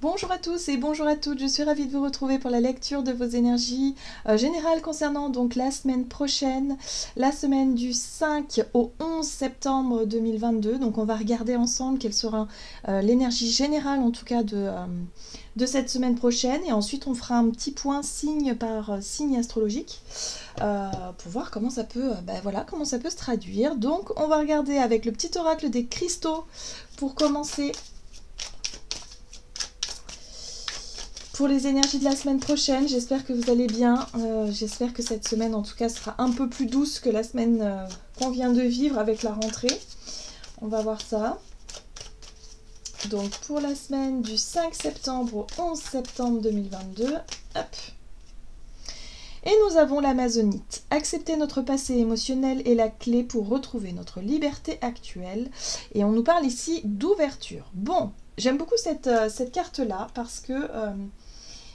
Bonjour à tous et bonjour à toutes, je suis ravie de vous retrouver pour la lecture de vos énergies euh, générales concernant donc la semaine prochaine, la semaine du 5 au 11 septembre 2022. Donc on va regarder ensemble quelle sera euh, l'énergie générale en tout cas de, euh, de cette semaine prochaine et ensuite on fera un petit point signe par signe astrologique pour voir comment ça peut ben voilà comment ça peut se traduire. Donc on va regarder avec le petit oracle des cristaux pour commencer pour les énergies de la semaine prochaine. J'espère que vous allez bien. Euh, j'espère que cette semaine, en tout cas, sera un peu plus douce que la semaine euh, qu'on vient de vivre avec la rentrée. On va voir ça. Donc, pour la semaine du 5 septembre au 11 septembre 2022, hop. Et nous avons l'Amazonite. Accepter notre passé émotionnel est la clé pour retrouver notre liberté actuelle. Et on nous parle ici d'ouverture. Bon, j'aime beaucoup cette, euh, cette carte-là parce que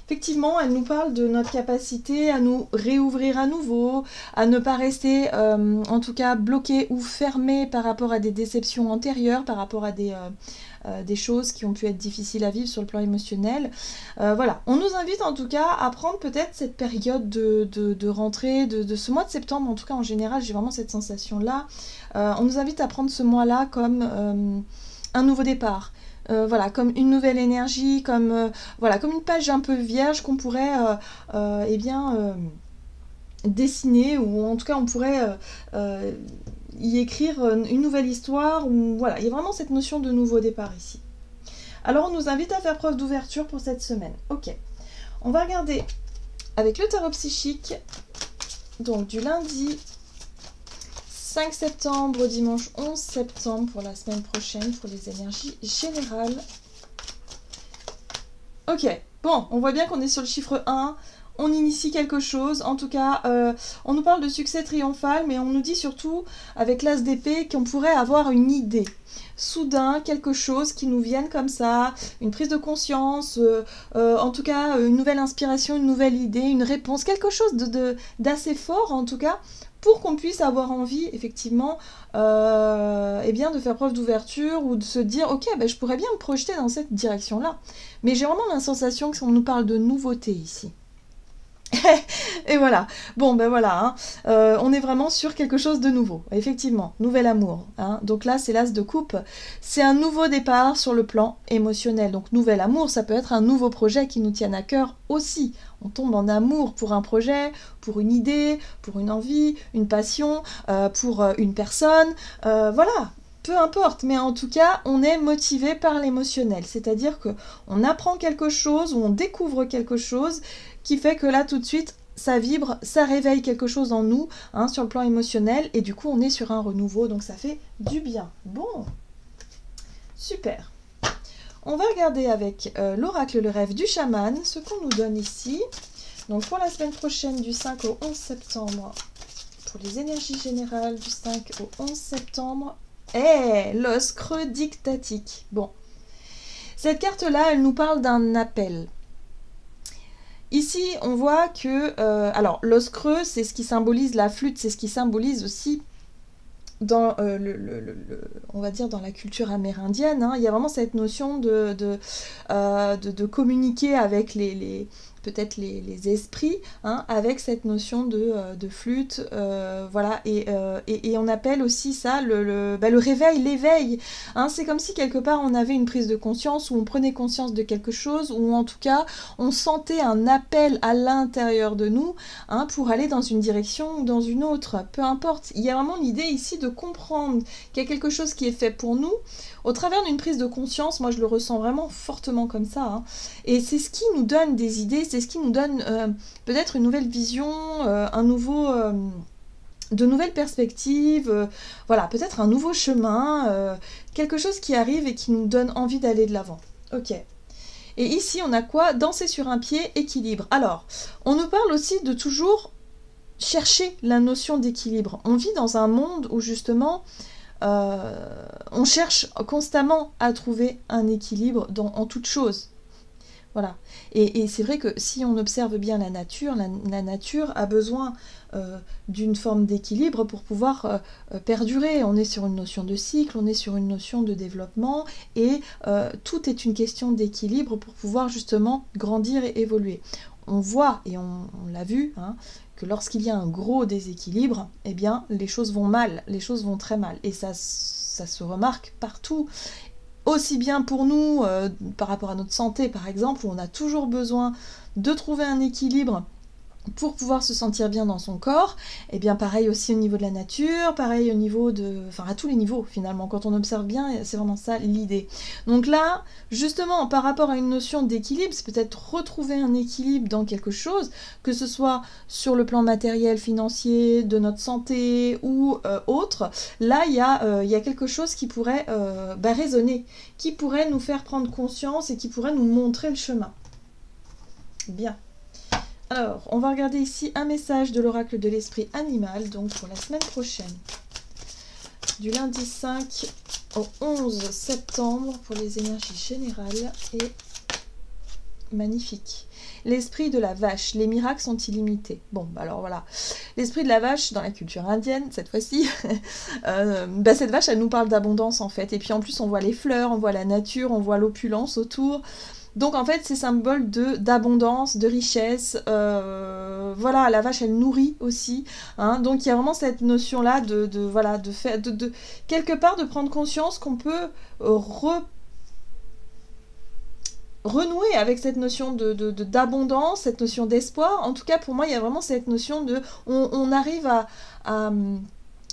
effectivement, elle nous parle de notre capacité à nous réouvrir à nouveau, à ne pas rester euh, en tout cas bloqué ou fermé par rapport à des déceptions antérieures, par rapport à des, euh, euh, des choses qui ont pu être difficiles à vivre sur le plan émotionnel. voilà, on nous invite en tout cas à prendre peut-être cette période de, rentrée, de, de, ce mois de septembre, en tout cas en général, j'ai vraiment cette sensation-là. on nous invite à prendre ce mois-là comme un nouveau départ. Euh, voilà, comme une nouvelle énergie, comme, euh, voilà, comme une page un peu vierge qu'on pourrait euh, eh bien, dessiner, ou en tout cas on pourrait y écrire une nouvelle histoire, voilà, il y a vraiment cette notion de nouveau départ ici. Alors on nous invite à faire preuve d'ouverture pour cette semaine. Ok, on va regarder avec le tarot psychique, donc du lundi 5 septembre dimanche 11 septembre pour la semaine prochaine pour les énergies générales. Ok, bon, on voit bien qu'on est sur le chiffre 1, on initie quelque chose, en tout cas, euh, on nous parle de succès triomphal, mais on nous dit surtout, avec l'as d'épée, qu'on pourrait avoir une idée. Soudain, quelque chose qui nous vienne comme ça, une prise de conscience, euh, euh, en tout cas, une nouvelle inspiration, une nouvelle idée, une réponse, quelque chose d'assez fort, en tout cas, pour qu'on puisse avoir envie, effectivement, euh, eh bien, de faire preuve d'ouverture ou de se dire, ok, ben, je pourrais bien me projeter dans cette direction-là. Mais j'ai vraiment la sensation qu'on nous parle de nouveauté ici. et voilà. Bon, ben voilà. Hein. Euh, on est vraiment sur quelque chose de nouveau. Effectivement, nouvel amour. Hein. Donc là, c'est l'as de coupe. C'est un nouveau départ sur le plan émotionnel. Donc nouvel amour, ça peut être un nouveau projet qui nous tienne à cœur aussi. On tombe en amour pour un projet, pour une idée, pour une envie, une passion, euh, pour euh, une personne. voilà, peu importe, mais en tout cas, on est motivé par l'émotionnel, c'est-à-dire que on apprend quelque chose ou on découvre quelque chose qui fait que là tout de suite ça vibre, ça réveille quelque chose en nous hein, sur le plan émotionnel et du coup on est sur un renouveau donc ça fait du bien. Bon, super. On va regarder avec euh, l'oracle le rêve du chaman ce qu'on nous donne ici. Donc pour la semaine prochaine du 5 au 11 septembre, pour les énergies générales du 5 au 11 septembre, eh, l'os creux dictatique. Bon, cette carte-là, elle nous parle d'un appel. Ici, on voit que, euh, alors, l'os creux, c'est ce qui symbolise la flûte, c'est ce qui symbolise aussi dans euh, le, on va dire dans la culture amérindienne, hein. il y a vraiment cette notion de, de, euh, communiquer avec les, peut-être les, esprits, hein, avec cette notion de, euh, flûte, euh, voilà, euh, et, on appelle aussi ça le, bah, réveil, l'éveil. Hein. c'est comme si quelque part on avait une prise de conscience, ou on prenait conscience de quelque chose, ou en tout cas on sentait un appel à l'intérieur de nous hein, pour aller dans une direction ou dans une autre, peu importe. Il y a vraiment l'idée ici de comprendre qu'il y a quelque chose qui est fait pour nous, au travers d'une prise de conscience, moi je le ressens vraiment fortement comme ça. Hein. Et c'est ce qui nous donne des idées, c'est ce qui nous donne euh, peut-être une nouvelle vision, euh, un nouveau euh, de nouvelles perspectives, voilà, peut-être un nouveau chemin, quelque chose qui arrive et qui nous donne envie d'aller de l'avant. Ok. Et ici, on a quoi? Danser sur un pied, équilibre. Alors, on nous parle aussi de toujours chercher la notion d'équilibre. On vit dans un monde où justement on cherche constamment à trouver un équilibre dans, en toute chose. Voilà. Et, c'est vrai que si on observe bien la nature, la, nature a besoin euh, d'une forme d'équilibre pour pouvoir euh, euh, perdurer. On est sur une notion de cycle, on est sur une notion de développement, et tout est une question d'équilibre pour pouvoir justement grandir et évoluer. On voit, et on, l'a vu, hein, lorsqu'il y a un gros déséquilibre, eh bien, les choses vont mal, les choses vont très mal. Et ça, ça se remarque partout aussi bien pour nous euh, par rapport à notre santé par exemple, où on a toujours besoin de trouver un équilibre pour pouvoir se sentir bien dans son corps, et eh bien pareil aussi au niveau de la nature, pareil au niveau de... Enfin à tous les niveaux finalement, quand on observe bien, c'est vraiment ça l'idée. Donc là, justement, par rapport à une notion d'équilibre, c'est peut-être retrouver un équilibre dans quelque chose, que ce soit sur le plan matériel, financier, de notre santé ou euh, autre, là il y, euh, y, a quelque chose qui pourrait euh, bah, résonner, qui pourrait nous faire prendre conscience et qui pourrait nous montrer le chemin. Bien. Alors, on va regarder ici un message de l'oracle de l'esprit animal, donc pour la semaine prochaine. Du lundi 5 au 11 septembre pour les énergies générales et magnifique. L'esprit de la vache, les miracles sont illimités. Bon, bah alors voilà. L'esprit de la vache, dans la culture indienne, cette fois-ci, euh, bah cette vache, elle nous parle d'abondance en fait. Et puis en plus, on voit les fleurs, on voit la nature, on voit l'opulence autour. Donc en fait, c'est symbole de d'abondance, de richesse. Euh, voilà, la vache, elle nourrit aussi. Hein. donc il y a vraiment cette notion-là de, voilà de faire de, quelque part de prendre conscience qu'on peut renouer avec cette notion de, d'abondance, cette notion d'espoir. En tout cas, pour moi, il y a vraiment cette notion de... On, arrive à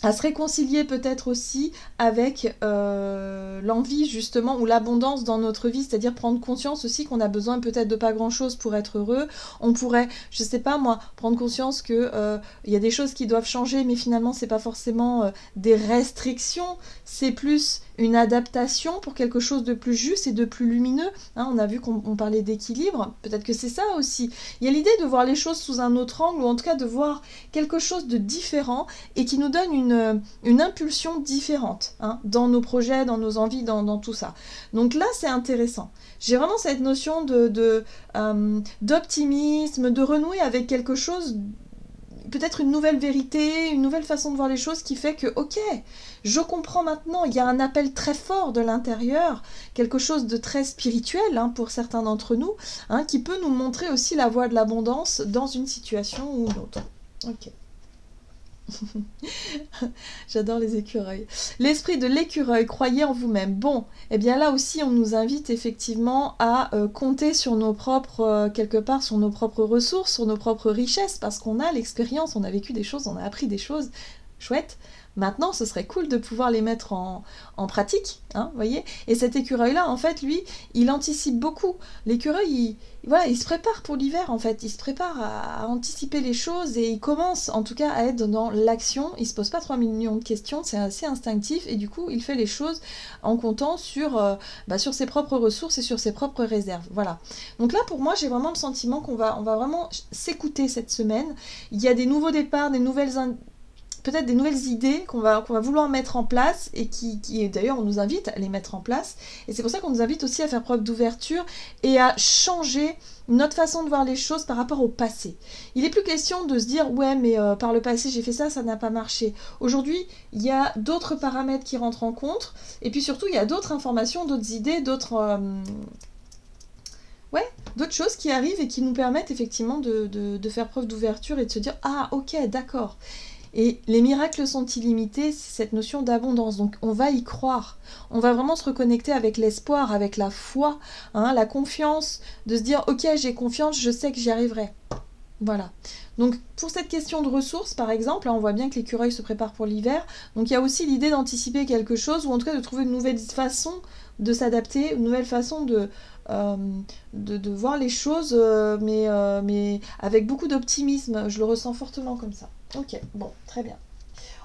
se réconcilier peut-être aussi avec euh, l'envie justement ou l'abondance dans notre vie, c'est-à-dire prendre conscience aussi qu'on a besoin peut-être de pas grand-chose pour être heureux. On pourrait, je sais pas moi, prendre conscience que euh, il y a des choses qui doivent changer, mais finalement c'est pas forcément euh, des restrictions, c'est plus une adaptation pour quelque chose de plus juste et de plus lumineux. Hein, on a vu qu'on parlait d'équilibre, peut-être que c'est ça aussi. Il y a l'idée de voir les choses sous un autre angle, ou en tout cas de voir quelque chose de différent et qui nous donne une, une impulsion différente hein, dans nos projets, dans nos envies, dans, tout ça. Donc là, c'est intéressant. J'ai vraiment cette notion de, euh, d'optimisme, de renouer avec quelque chose peut-être une nouvelle vérité, une nouvelle façon de voir les choses qui fait que, ok, je comprends maintenant, il y a un appel très fort de l'intérieur, quelque chose de très spirituel hein, pour certains d'entre nous, hein, qui peut nous montrer aussi la voie de l'abondance dans une situation ou une autre. J'adore les écureuils. L'esprit de l'écureuil, croyez en vous-même. Bon, eh bien là aussi, on nous invite effectivement à euh, compter sur nos propres, euh, quelque part, sur nos propres ressources, sur nos propres richesses, parce qu'on a l'expérience, on a vécu des choses, on a appris des choses chouettes. Maintenant, ce serait cool de pouvoir les mettre en, pratique, hein, voyez Et cet écureuil-là, en fait, lui, il anticipe beaucoup. L'écureuil, il, voilà, il se prépare pour l'hiver, en fait. Il se prépare à, anticiper les choses et il commence, en tout cas, à être dans l'action. Il se pose pas 3 millions de questions, c'est assez instinctif et du coup, il fait les choses en comptant sur, euh, bah, sur ses propres ressources et sur ses propres réserves. Voilà. Donc là, pour moi, j'ai vraiment le sentiment qu'on va, on va vraiment s'écouter cette semaine. Il y a des nouveaux départs, des nouvelles peut-être des nouvelles idées qu'on va, qu'on va vouloir mettre en place et qui, qui d'ailleurs on nous invite à les mettre en place. Et c'est pour ça qu'on nous invite aussi à faire preuve d'ouverture et à changer notre façon de voir les choses par rapport au passé. Il n'est plus question de se dire ouais mais euh, par le passé j'ai fait ça, ça n'a pas marché. Aujourd'hui il y a d'autres paramètres qui rentrent en compte et puis surtout il y a d'autres informations, d'autres idées, d'autres... Euh, ouais, d'autres choses qui arrivent et qui nous permettent effectivement de, de faire preuve d'ouverture et de se dire ah ok d'accord. Et les miracles sont illimités, c'est cette notion d'abondance. Donc on va y croire. On va vraiment se reconnecter avec l'espoir, avec la foi, hein, la confiance, de se dire ok j'ai confiance, je sais que j'y arriverai. Voilà. Donc pour cette question de ressources, par exemple, on voit bien que l'écureuil se prépare pour l'hiver. Donc il y a aussi l'idée d'anticiper quelque chose, ou en tout cas de trouver une nouvelle façon de s'adapter, une nouvelle façon de, euh, de, voir les choses, euh, euh, mais avec beaucoup d'optimisme. Je le ressens fortement comme ça. Ok, bon, très bien.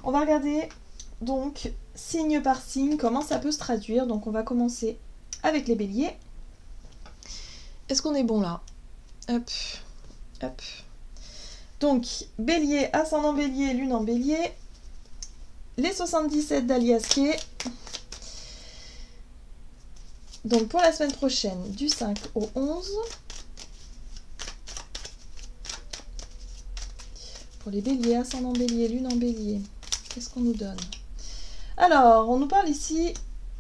On va regarder donc signe par signe comment ça peut se traduire. Donc on va commencer avec les béliers. Est-ce qu'on est bon là? Hop, hop. Donc, bélier, ascendant bélier, lune en bélier. Les 77 d'Aliaske Donc pour la semaine prochaine, du 5 au 11. Les béliers, ascendant bélier, lune en bélier, qu'est-ce qu'on nous donne? Alors, on nous parle ici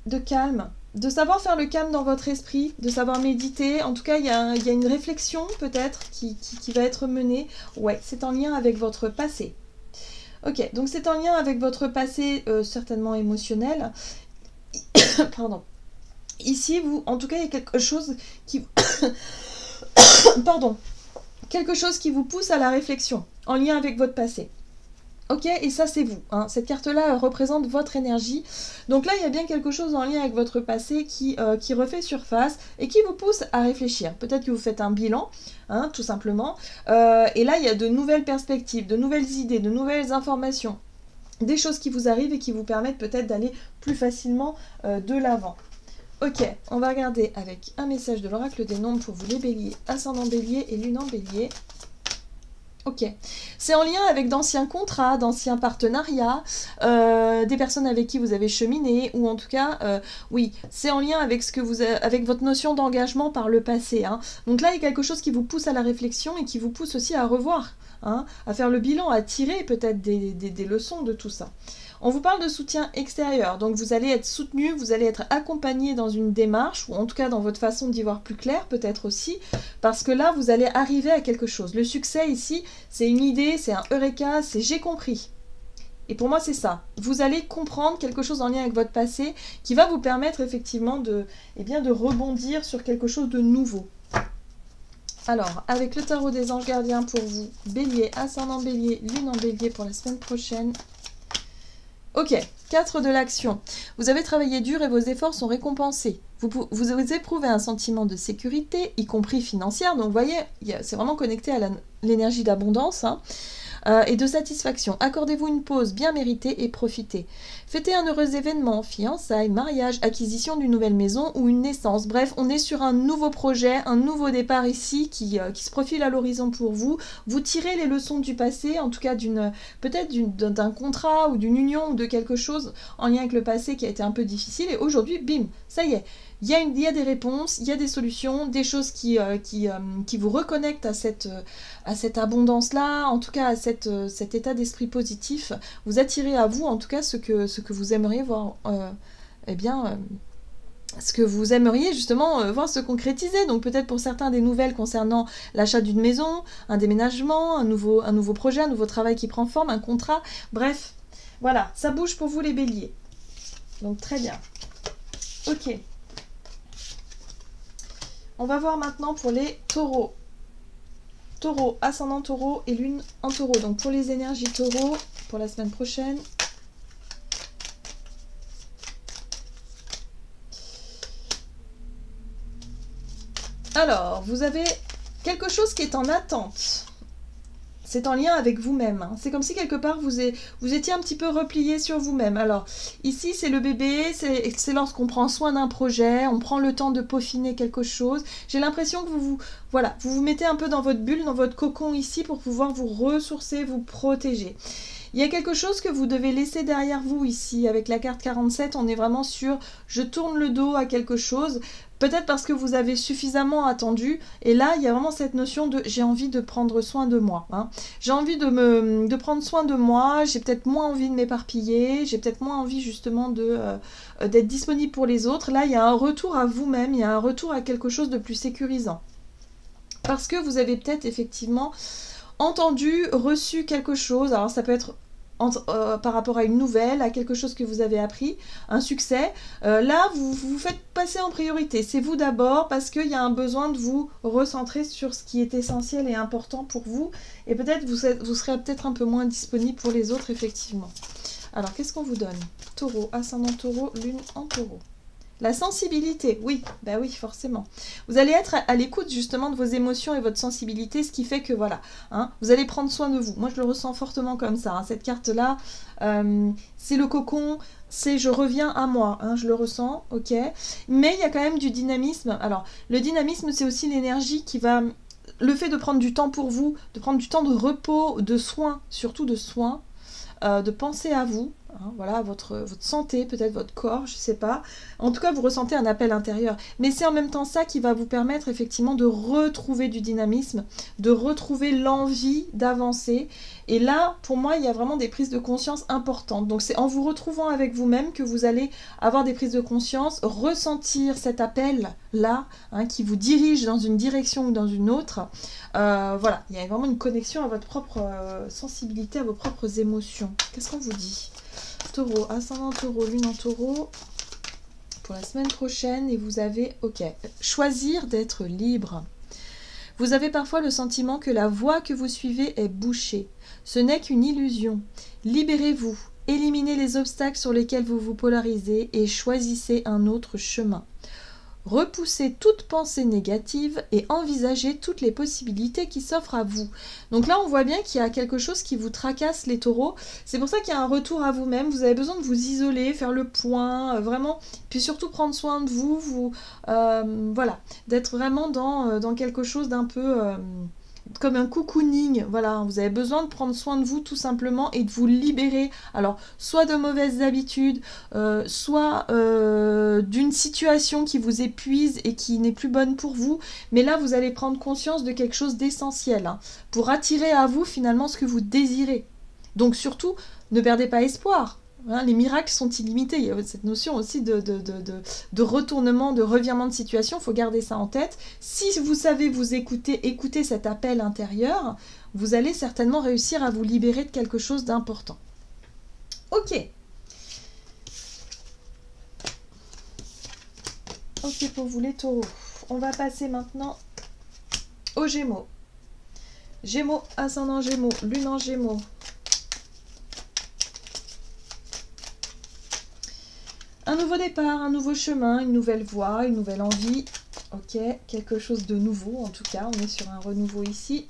de calme, de savoir faire le calme dans votre esprit, de savoir méditer. En tout cas, il y, a, une réflexion peut-être qui, va être menée. Ouais, c'est en lien avec votre passé. Ok, donc c'est en lien avec votre passé euh, certainement émotionnel. Pardon. Ici, vous, en tout cas, il y a quelque chose qui... Pardon. Quelque chose qui vous pousse à la réflexion en lien avec votre passé. Ok, et ça c'est vous. Hein. Cette carte-là représente votre énergie. Donc là, il y a bien quelque chose en lien avec votre passé qui, euh, refait surface et qui vous pousse à réfléchir. Peut-être que vous faites un bilan, hein, tout simplement. Euh, et là, il y a de nouvelles perspectives, de nouvelles idées, de nouvelles informations. Des choses qui vous arrivent et qui vous permettent peut-être d'aller plus facilement euh, de l'avant. Ok, on va regarder avec un message de l'oracle des nombres pour vous les béliers, ascendant bélier et lune en bélier. Ok. C'est en lien avec d'anciens contrats, d'anciens partenariats, euh, des personnes avec qui vous avez cheminé, ou en tout cas, euh, oui, c'est en lien avec ce que vous, avec votre notion d'engagement par le passé. Hein. Donc là, il y a quelque chose qui vous pousse à la réflexion et qui vous pousse aussi à revoir, hein, à faire le bilan, à tirer peut-être des leçons de tout ça. On vous parle de soutien extérieur, donc vous allez être soutenu, vous allez être accompagné dans une démarche, ou en tout cas dans votre façon d'y voir plus clair peut-être aussi, parce que là vous allez arriver à quelque chose. Le succès ici, c'est une idée, c'est un eureka, c'est j'ai compris. Et pour moi, c'est ça. Vous allez comprendre quelque chose en lien avec votre passé qui va vous permettre effectivement de, eh bien, de rebondir sur quelque chose de nouveau. Alors, avec le tarot des anges gardiens pour vous, bélier, ascendant bélier, lune en bélier pour la semaine prochaine, Ok, 4 de l'action. Vous avez travaillé dur et vos efforts sont récompensés. Vous, vous, éprouvez un sentiment de sécurité, y compris financière. Donc, vous voyez, c'est vraiment connecté à l'énergie d'abondance. Hein. Euh, et de satisfaction. Accordez-vous une pause bien méritée et profitez. Fêtez un heureux événement, fiançailles, mariage, acquisition d'une nouvelle maison ou une naissance. Bref, on est sur un nouveau projet, un nouveau départ ici qui, euh, qui se profile à l'horizon pour vous. Vous tirez les leçons du passé, en tout cas d'une peut-être d'un contrat ou d'une union ou de quelque chose en lien avec le passé qui a été un peu difficile. Et aujourd'hui, bim, ça y est, il y, a des réponses, il y a des solutions, des choses qui, euh, qui, euh, qui, vous reconnectent à cette, euh, à cette abondance-là, en tout cas à cette, cet état d'esprit positif. Vous attirez à vous, en tout cas, ce que, ce que vous aimeriez voir, eh bien, ce que vous aimeriez justement voir se concrétiser. Donc peut-être pour certains des nouvelles concernant l'achat d'une maison, un déménagement, un nouveau, un nouveau projet, un nouveau travail qui prend forme, un contrat. Bref, voilà, ça bouge pour vous les béliers. Donc très bien. Ok. On va voir maintenant pour les taureaux. Taureau, ascendant taureau et lune en taureau. Donc pour les énergies taureau, pour la semaine prochaine. Alors, vous avez quelque chose qui est en attente c'est en lien avec vous-même. Hein. C'est comme si quelque part vous, étiez un petit peu replié sur vous-même. Alors ici c'est le bébé, c'est lorsqu'on prend soin d'un projet, on prend le temps de peaufiner quelque chose. J'ai l'impression que vous vous, voilà, vous vous mettez un peu dans votre bulle, dans votre cocon ici pour pouvoir vous ressourcer, vous protéger. Il y a quelque chose que vous devez laisser derrière vous ici. Avec la carte 47, on est vraiment sur je tourne le dos à quelque chose. Peut-être parce que vous avez suffisamment attendu. Et là, il y a vraiment cette notion de j'ai envie de prendre soin de moi. Hein. J'ai envie de, prendre soin de moi. J'ai peut-être moins envie de m'éparpiller. J'ai peut-être moins envie justement euh, d'être disponible pour les autres. Là, il y a un retour à vous-même. Il y a un retour à quelque chose de plus sécurisant. Parce que vous avez peut-être effectivement entendu, reçu quelque chose. Alors ça peut être euh, par rapport à une nouvelle, à quelque chose que vous avez appris, un succès, euh, là, vous vous faites passer en priorité. C'est vous d'abord parce qu'il y a un besoin de vous recentrer sur ce qui est essentiel et important pour vous. Et peut-être vous, vous serez peut-être un peu moins disponible pour les autres, effectivement. Alors, qu'est-ce qu'on vous donne? Taureau, ascendant taureau, lune en taureau. La sensibilité, oui, bah oui, forcément. Vous allez être à, l'écoute justement de vos émotions et votre sensibilité, ce qui fait que voilà, hein, vous allez prendre soin de vous. Moi, je le ressens fortement comme ça. Hein. Cette carte-là, euh, c'est le cocon, c'est je reviens à moi, hein, je le ressens, ok. Mais il y a quand même du dynamisme. Alors, le dynamisme, c'est aussi l'énergie qui va, le fait de prendre du temps pour vous, de prendre du temps de repos, de soins, surtout de soins, euh, de penser à vous, Hein, voilà, votre, santé, peut-être votre corps, je ne sais pas. En tout cas, vous ressentez un appel intérieur. Mais c'est en même temps ça qui va vous permettre effectivement de retrouver du dynamisme, de retrouver l'envie d'avancer. Et là, pour moi, il y a vraiment des prises de conscience importantes. Donc c'est en vous retrouvant avec vous-même que vous allez avoir des prises de conscience, ressentir cet appel-là, hein, qui vous dirige dans une direction ou dans une autre. Euh, voilà, il y a vraiment une connexion à votre propre euh, sensibilité, à vos propres émotions. Qu'est-ce qu'on vous dit? Taureau, ascendant taureau, lune en taureau pour la semaine prochaine et vous avez, ok, choisir d'être libre. Vous avez parfois le sentiment que la voie que vous suivez est bouchée. Ce n'est qu'une illusion. Libérez-vous, éliminez les obstacles sur lesquels vous vous polarisez et choisissez un autre chemin. Repoussez toute pensée négative et envisagez toutes les possibilités qui s'offrent à vous. Donc là, on voit bien qu'il y a quelque chose qui vous tracasse les taureaux. C'est pour ça qu'il y a un retour à vous-même. Vous avez besoin de vous isoler, faire le point, euh, vraiment, puis surtout prendre soin de vous, vous euh, voilà, d'être vraiment euh, dans, quelque chose d'un peu comme un cocooning. Voilà, vous avez besoin de prendre soin de vous tout simplement et de vous libérer. Alors, soit de mauvaises habitudes, euh, soit euh, d'une situation qui vous épuise et qui n'est plus bonne pour vous. Mais là, vous allez prendre conscience de quelque chose d'essentiel hein, pour attirer à vous finalement ce que vous désirez. Donc surtout, ne perdez pas espoir. Hein, les miracles sont illimités. Il y a cette notion aussi de, de, retournement, de revirement de situation. Il faut garder ça en tête. Si vous savez vous écouter, écouter cet appel intérieur, vous allez certainement réussir à vous libérer de quelque chose d'important. Ok. Ok pour vous les taureaux. On va passer maintenant aux Gémeaux. Gémeaux, ascendant Gémeaux, lune en Gémeaux, Un nouveau départ, un nouveau chemin, une nouvelle voie, une nouvelle envie. Ok, quelque chose de nouveau en tout cas, on est sur un renouveau ici.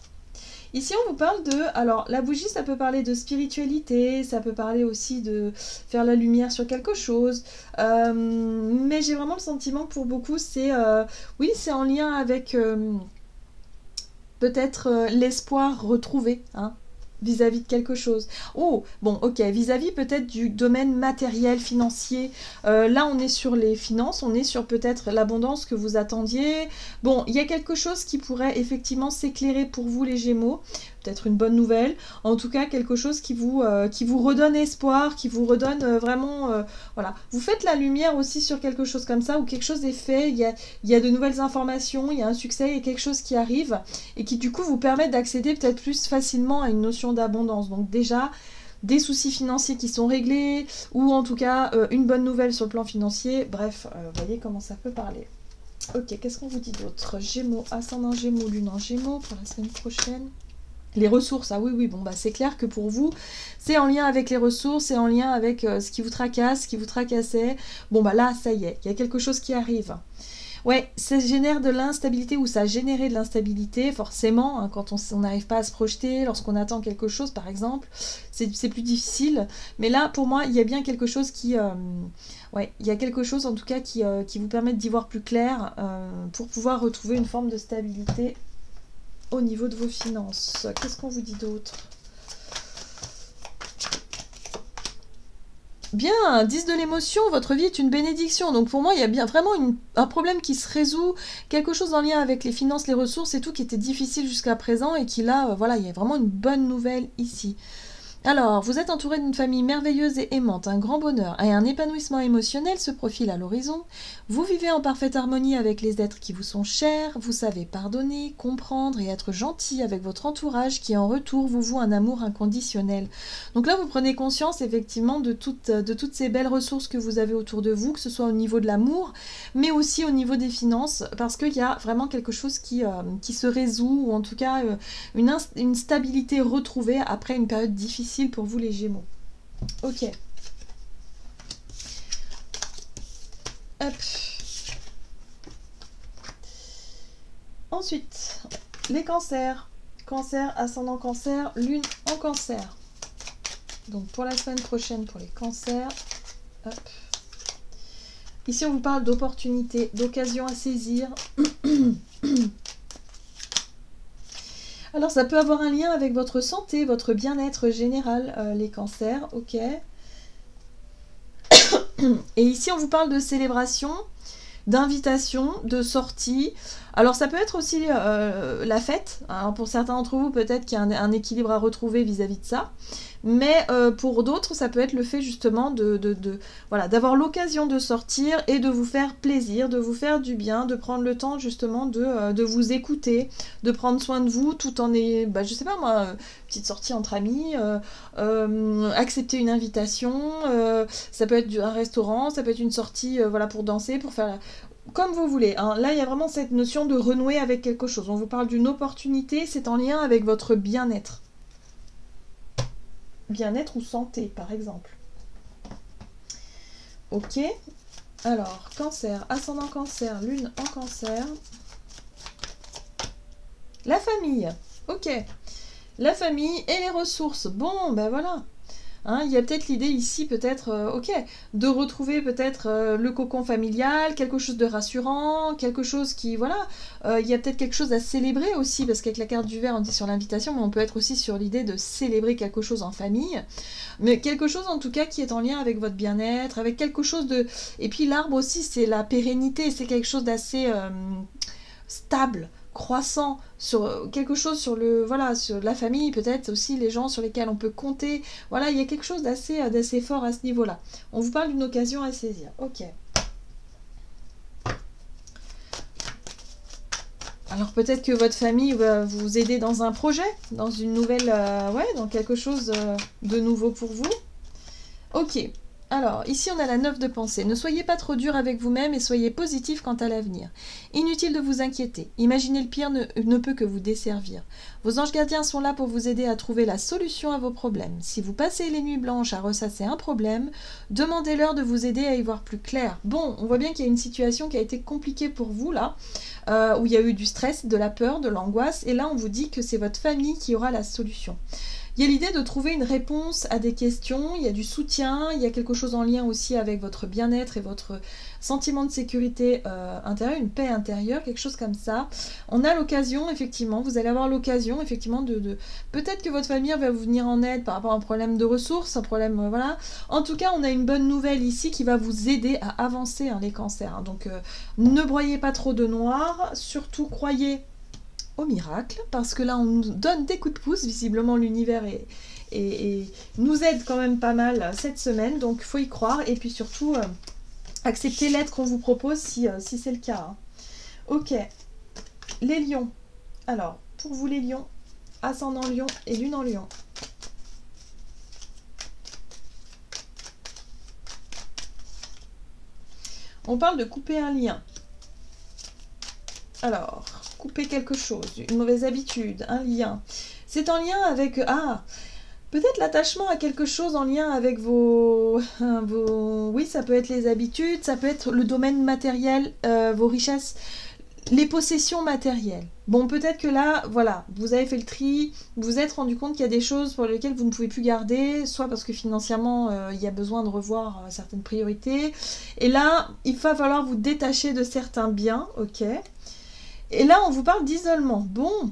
Ici, on vous parle de... Alors, la bougie, ça peut parler de spiritualité, ça peut parler aussi de faire la lumière sur quelque chose. Euh, mais j'ai vraiment le sentiment que pour beaucoup, c'est... Euh, oui, c'est en lien avec... Euh, peut-être l'espoir retrouvé, hein, vis-à-vis de quelque chose. Oh, bon, ok, vis-à-vis peut-être du domaine matériel, financier. Euh, là, on est sur les finances, on est sur peut-être l'abondance que vous attendiez. Bon, il y a quelque chose qui pourrait effectivement s'éclairer pour vous, les Gémeaux peut-être une bonne nouvelle, en tout cas quelque chose qui vous, euh, qui vous redonne espoir, qui vous redonne euh, vraiment... Euh, voilà. Vous faites la lumière aussi sur quelque chose comme ça, où quelque chose est fait, il y a, il y a de nouvelles informations, il y a un succès, il y a quelque chose qui arrive, et qui du coup vous permet d'accéder peut-être plus facilement à une notion d'abondance. Donc déjà, des soucis financiers qui sont réglés, ou en tout cas une bonne nouvelle sur le plan financier. Bref, voyez comment ça peut parler. Ok, qu'est-ce qu'on vous dit d'autre? Gémeaux, ascendant Gémeaux, lune en Gémeaux pour la semaine prochaine. Les ressources, ah oui, oui, bon, bah c'est clair que pour vous, c'est en lien avec les ressources, c'est en lien avec euh, ce qui vous tracasse, ce qui vous tracassait. Bon, bah là, ça y est, il y a quelque chose qui arrive. Ouais, ça génère de l'instabilité ou ça a généré de l'instabilité, forcément, hein, quand on n'arrive pas à se projeter, lorsqu'on attend quelque chose, par exemple, c'est plus difficile. Mais là, pour moi, il y a bien quelque chose qui... Euh, ouais, il y a quelque chose en tout cas qui, euh, qui vous permet d'y voir plus clair pour pouvoir retrouver une forme de stabilité au niveau de vos finances. Qu'est-ce qu'on vous dit d'autre? Bien, 10 de l'émotion, votre vie est une bénédiction. Donc pour moi, il y a bien vraiment un problème qui se résout, quelque chose en lien avec les finances, les ressources et tout qui était difficile jusqu'à présent et qui là, voilà, il y a vraiment une bonne nouvelle ici. Alors, vous êtes entouré d'une famille merveilleuse et aimante, un grand bonheur et un épanouissement émotionnel se profilent à l'horizon. Vous vivez en parfaite harmonie avec les êtres qui vous sont chers, vous savez pardonner, comprendre et être gentil avec votre entourage qui en retour vous voue un amour inconditionnel. Donc là, vous prenez conscience effectivement de toutes, de toutes ces belles ressources que vous avez autour de vous, que ce soit au niveau de l'amour, mais aussi au niveau des finances, parce qu'il y a vraiment quelque chose qui, euh, qui se résout, ou en tout cas euh, une, une stabilité retrouvée après une période difficile pour vous les Gémeaux. Ok. Hop. Ensuite, les cancers. Cancer, ascendant cancer, lune en cancer. Donc pour la semaine prochaine pour les cancers. Ici on vous parle d'opportunités, d'occasions à saisir. Ça peut avoir un lien avec votre santé, votre bien-être général, euh, les cancers, ok. Et ici, on vous parle de célébration, d'invitation, de sortie. Alors ça peut être aussi euh, la fête. Alors, pour certains d'entre vous, peut-être qu'il y a un, équilibre à retrouver vis-à-vis de ça. Mais euh, pour d'autres, ça peut être le fait justement de, voilà d'avoir l'occasion de sortir et de vous faire plaisir, de vous faire du bien, de prendre le temps justement de, euh, vous écouter, de prendre soin de vous tout en est, bah, je sais pas moi, petite sortie entre amis, accepter une invitation, ça peut être un restaurant, ça peut être une sortie voilà pour danser, pour faire comme vous voulez. Hein. Là, il y a vraiment cette notion de renouer avec quelque chose. On vous parle d'une opportunité, c'est en lien avec votre bien-être. Bien-être ou santé, par exemple. Ok. Alors, cancer, ascendant cancer, lune en cancer. La famille. Ok. La famille et les ressources. Bon, ben voilà. Hein, il y a peut-être l'idée ici, peut-être, euh, ok, de retrouver peut-être euh, le cocon familial, quelque chose de rassurant, quelque chose qui, voilà, euh, il y a peut-être quelque chose à célébrer aussi, parce qu'avec la carte du verre, on dit sur l'invitation, mais on peut être aussi sur l'idée de célébrer quelque chose en famille, mais quelque chose en tout cas qui est en lien avec votre bien-être, avec quelque chose de... Et puis l'arbre aussi, c'est la pérennité, c'est quelque chose d'assez stable croissant sur euh, quelque chose sur le voilà sur la famille peut-être aussi les gens sur lesquels on peut compter. Voilà il y a quelque chose d'assez euh, d'assez fort à ce niveau là on vous parle d'une occasion à saisir. Ok. Alors peut-être que votre famille va vous aider dans un projet dans une nouvelle euh, ouais dans quelque chose de nouveau pour vous. Ok alors, ici on a la neuf de pensée. Ne soyez pas trop dur avec vous-même et soyez positif quant à l'avenir. Inutile de vous inquiéter. Imaginer le pire ne, peut que vous desservir. Vos anges gardiens sont là pour vous aider à trouver la solution à vos problèmes. Si vous passez les nuits blanches à ressasser un problème, demandez-leur de vous aider à y voir plus clair. Bon, on voit bien qu'il y a une situation qui a été compliquée pour vous là, euh, où il y a eu du stress, de la peur, de l'angoisse, et là on vous dit que c'est votre famille qui aura la solution. Il y a l'idée de trouver une réponse à des questions, il y a du soutien, il y a quelque chose en lien aussi avec votre bien-être et votre sentiment de sécurité euh, intérieure, une paix intérieure, quelque chose comme ça. On a l'occasion, effectivement, vous allez avoir l'occasion, effectivement, de... Peut-être que votre famille va vous venir en aide par rapport à un problème de ressources, un problème... Euh, voilà. En tout cas, on a une bonne nouvelle ici qui va vous aider à avancer, hein, les cancers. Donc, euh, ne broyez pas trop de noir, surtout croyez au miracle, parce que là on nous donne des coups de pouce, visiblement l'univers et, nous aide quand même pas mal cette semaine, donc faut y croire, et puis surtout euh, accepter l'aide qu'on vous propose si, euh, c'est le cas. Hein. Ok, les lions. Alors, pour vous les lions, ascendant lion et lune en lion. On parle de couper un lien. Alors, couper quelque chose, une mauvaise habitude, un lien. C'est en lien avec... Ah Peut-être l'attachement à quelque chose en lien avec vos, vos... Oui, ça peut être les habitudes, ça peut être le domaine matériel, euh, vos richesses, les possessions matérielles. Bon, peut-être que là, voilà, vous avez fait le tri, vous vous êtes rendu compte qu'il y a des choses pour lesquelles vous ne pouvez plus garder, soit parce que financièrement, euh, il y a besoin de revoir euh, certaines priorités. Et là, il va falloir vous détacher de certains biens, ok et là, on vous parle d'isolement. Bon,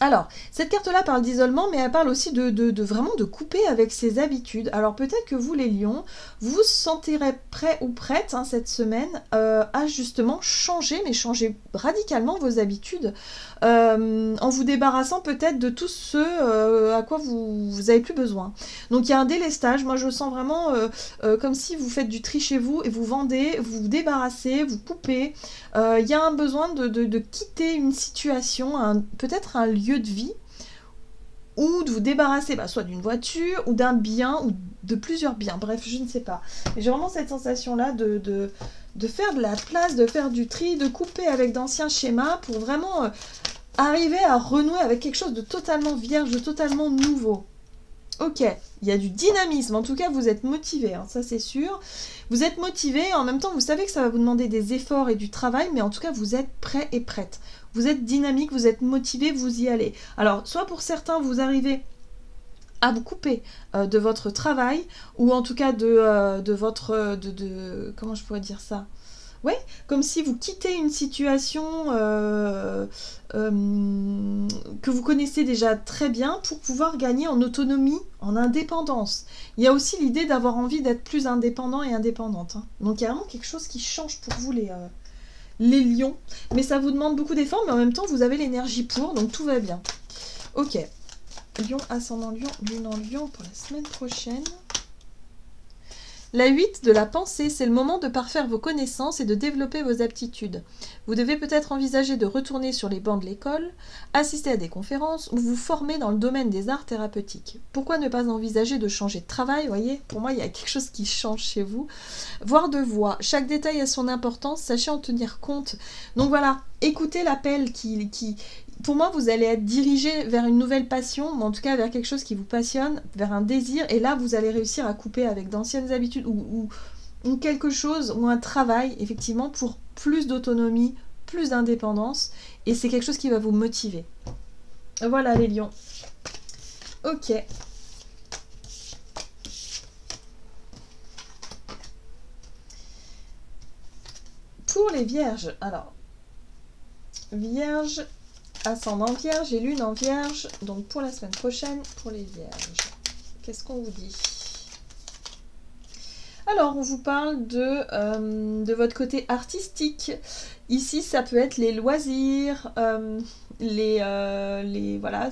alors, cette carte-là parle d'isolement, mais elle parle aussi de, vraiment de couper avec ses habitudes. Alors peut-être que vous, les lions, vous vous sentirez prêt ou prête hein, cette semaine euh, à justement changer, mais changer radicalement vos habitudes, euh, en vous débarrassant peut-être de tout ce euh, à quoi vous, avez plus besoin. Donc il y a un délestage, moi je sens vraiment comme si vous faites du tri chez vous et vous vendez, vous vous débarrassez, vous coupez. Il y a un besoin de, quitter une situation, peut-être un lieu de vie ou de vous débarrasser bah, soit d'une voiture ou d'un bien ou de plusieurs biens. Bref, je ne sais pas. J'ai vraiment cette sensation-là de, de, faire de la place, de faire du tri, de couper avec d'anciens schémas pour vraiment euh, arriver à renouer avec quelque chose de totalement vierge, de totalement nouveau. Ok, il y a du dynamisme, en tout cas vous êtes motivé, hein, ça c'est sûr. Vous êtes motivé, en même temps vous savez que ça va vous demander des efforts et du travail, mais en tout cas vous êtes prêt et prête. Vous êtes dynamique, vous êtes motivé, vous y allez. Alors, soit pour certains, vous arrivez à vous couper euh, de votre travail, ou en tout cas de, euh, de votre... De, de, comment je pourrais dire ça? Ouais, comme si vous quittez une situation euh, que vous connaissez déjà très bien pour pouvoir gagner en autonomie, en indépendance. Il y a aussi l'idée d'avoir envie d'être plus indépendant et indépendante. hein. Donc il y a vraiment quelque chose qui change pour vous les, les lions. Mais ça vous demande beaucoup d'efforts, mais en même temps vous avez l'énergie pour, donc tout va bien. Ok. Lion, ascendant lion, lune en lion pour la semaine prochaine. La 8 de la pensée, c'est le moment de parfaire vos connaissances et de développer vos aptitudes. Vous devez peut-être envisager de retourner sur les bancs de l'école, assister à des conférences ou vous former dans le domaine des arts thérapeutiques. Pourquoi ne pas envisager de changer de travail voyez, pour moi, il y a quelque chose qui change chez vous. Voire de voix. Chaque détail a son importance, sachez en tenir compte. Donc voilà, écoutez l'appel qui, pour moi, vous allez être dirigé vers une nouvelle passion, ou en tout cas vers quelque chose qui vous passionne, vers un désir, et là, vous allez réussir à couper avec d'anciennes habitudes ou, quelque chose, ou un travail, effectivement, pour plus d'autonomie, plus d'indépendance, et c'est quelque chose qui va vous motiver. Voilà les lions. Ok. Pour les vierges, alors, vierge, ascendant vierge et lune en vierge, donc pour la semaine prochaine, pour les vierges. Qu'est-ce qu'on vous dit? Alors, on vous parle de, euh, de votre côté artistique. Ici, ça peut être les loisirs, euh, les, euh, les voilà,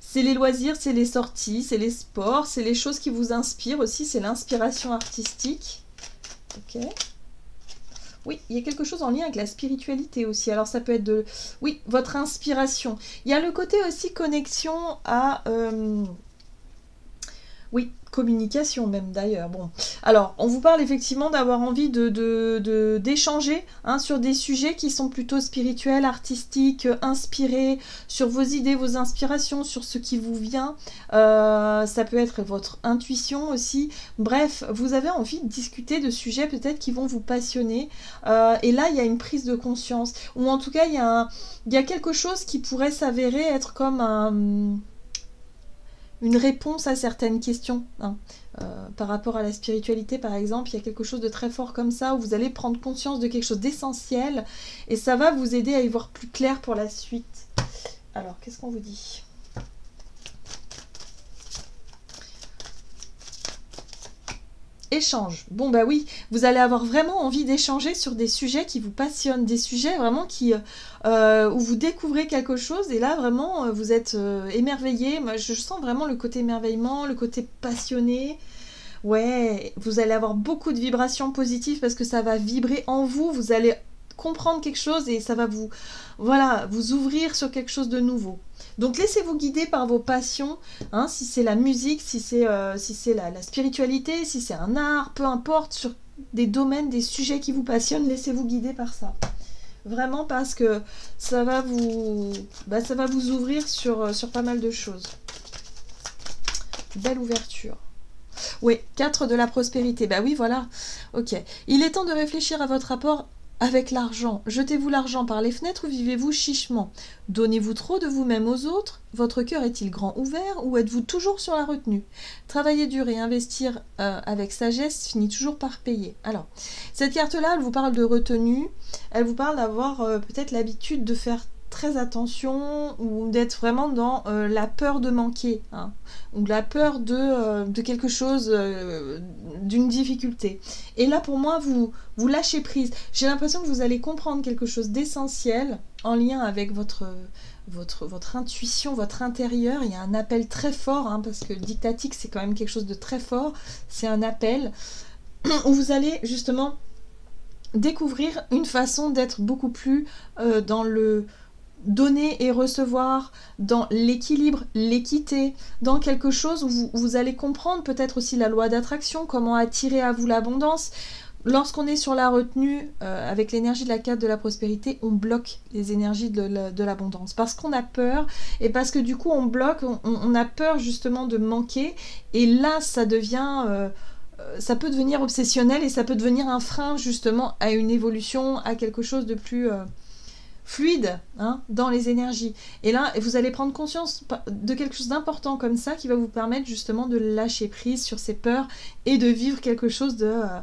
c'est les loisirs, c'est les sorties, c'est les sports, c'est les choses qui vous inspirent aussi, c'est l'inspiration artistique. Ok. Oui, il y a quelque chose en lien avec la spiritualité aussi. Alors ça peut être de, oui, votre inspiration. Il y a le côté aussi connexion à, euh, oui, communication même d'ailleurs. Bon, alors on vous parle effectivement d'avoir envie de d'échanger hein, sur des sujets qui sont plutôt spirituels, artistiques, euh, inspirés, sur vos idées, vos inspirations, sur ce qui vous vient. Euh, ça peut être votre intuition aussi. Bref, vous avez envie de discuter de sujets peut-être qui vont vous passionner. Euh, et là, il y a une prise de conscience. Ou en tout cas, il y a quelque chose qui pourrait s'avérer être comme un une réponse à certaines questions. hein. Euh, par rapport à la spiritualité, par exemple, il y a quelque chose de très fort comme ça, où vous allez prendre conscience de quelque chose d'essentiel, et ça va vous aider à y voir plus clair pour la suite. Alors, qu'est-ce qu'on vous dit? Échange. Bon bah oui, vous allez avoir vraiment envie d'échanger sur des sujets qui vous passionnent, des sujets vraiment qui euh, où vous découvrez quelque chose et là vraiment euh, vous êtes euh, émerveillé. Moi je sens vraiment le côté émerveillement, le côté passionné. Ouais, vous allez avoir beaucoup de vibrations positives parce que ça va vibrer en vous, vous allez comprendre quelque chose et ça va vous voilà, vous ouvrir sur quelque chose de nouveau. Donc laissez-vous guider par vos passions, hein, si c'est la musique, si c'est euh, si la, la spiritualité, si c'est un art, peu importe, sur des domaines, des sujets qui vous passionnent, laissez-vous guider par ça. Vraiment parce que ça va vous, bah, ça va vous ouvrir sur, euh, sur pas mal de choses. Belle ouverture. Oui, 4 de la prospérité. Bah oui, voilà. Ok. Il est temps de réfléchir à votre rapport avec l'argent. Jetez-vous l'argent par les fenêtres ou vivez-vous chichement? Donnez-vous trop de vous-même aux autres? Votre cœur est-il grand ouvert ou êtes-vous toujours sur la retenue? Travailler dur et investir euh, avec sagesse finit toujours par payer. Alors, cette carte-là, elle vous parle de retenue, elle vous parle d'avoir euh, peut-être l'habitude de faire très attention ou d'être vraiment dans euh, la peur de manquer hein, ou la peur de, euh, quelque chose, euh, d'une difficulté. Et là, pour moi, vous, vous lâchez prise. J'ai l'impression que vous allez comprendre quelque chose d'essentiel en lien avec votre, votre, votre intuition, votre intérieur. Il y a un appel très fort, hein, parce que le dictatique, c'est quand même quelque chose de très fort. C'est un appel où vous allez justement découvrir une façon d'être beaucoup plus dans le donner et recevoir, dans l'équilibre, l'équité, dans quelque chose où vous, allez comprendre peut-être aussi la loi d'attraction, comment attirer à vous l'abondance. Lorsqu'on est sur la retenue, euh, avec l'énergie de la carte de la prospérité, on bloque les énergies de, la- de l'abondance. Parce qu'on a peur, et parce que du coup on bloque, on, a peur justement de manquer, et là ça devient... euh, euh, ça peut devenir obsessionnel et ça peut devenir un frein justement à une évolution, à quelque chose de plus fluide hein, dans les énergies. Et là, vous allez prendre conscience de quelque chose d'important comme ça qui va vous permettre justement de lâcher prise sur ces peurs et de vivre quelque chose de... euh,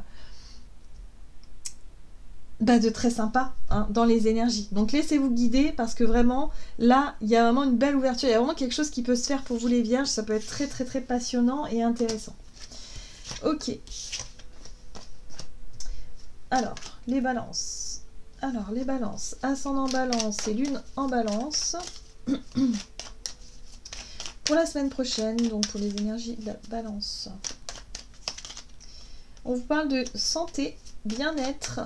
bah, de très sympa hein, dans les énergies. Donc laissez-vous guider parce que vraiment, là, il y a vraiment une belle ouverture. Il y a vraiment quelque chose qui peut se faire pour vous les vierges. Ça peut être très très très passionnant et intéressant. Ok. Alors, les balances. Alors, les balances. Ascendant balance et lune en balance. pour la semaine prochaine, donc pour les énergies de la balance. On vous parle de santé, bien-être,